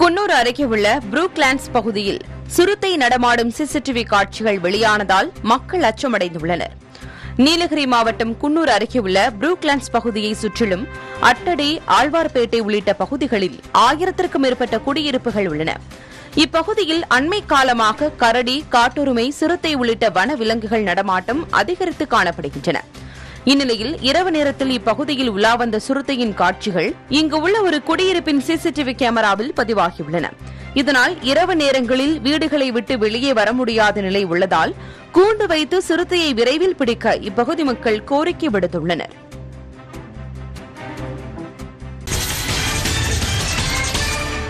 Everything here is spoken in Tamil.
குன்னூர் அருகே உள்ள புரூக்லாண்ட்ஸ் பகுதியில் சிறுத்தை நடமாடும் சிசிடிவி காட்சிகள் வெளியானதால் மக்கள் அச்சமடைந்துள்ளனர். நீலகிரி மாவட்டம் குன்னூர் அருகே உள்ள புரூக்லாண்ட்ஸ் பகுதியை சுற்றிலும் அட்டடி ஆழ்வார்பேட்டை உள்ளிட்ட பகுதிகளில் ஆயிரத்திற்கும் மேற்பட்ட குடியிருப்புகள் உள்ளன. இப்பகுதியில் அண்மை காலமாக கரடி காட்டுரிமை சிறுத்தை உள்ளிட்ட வன விலங்குகள் நடமாட்டம் அதிகரித்து காணப்படுகின்றன. இந்நிலையில் இரவு நேரத்தில் இப்பகுதியில் உலா வந்த சிறுத்தையின் காட்சிகள் இங்கு உள்ள ஒரு குடியிருப்பின் சிசிடிவி கேமராவில் பதிவாகியுள்ளன. இதனால் இரவு நேரங்களில் வீடுகளை விட்டு வெளியே வர முடியாத நிலை உள்ளதால் கூண்டு வைத்து சிறுத்தையை விரைவில் பிடிக்க இப்பகுதி மக்கள் கோரிக்கை விடுத்துள்ளனர்.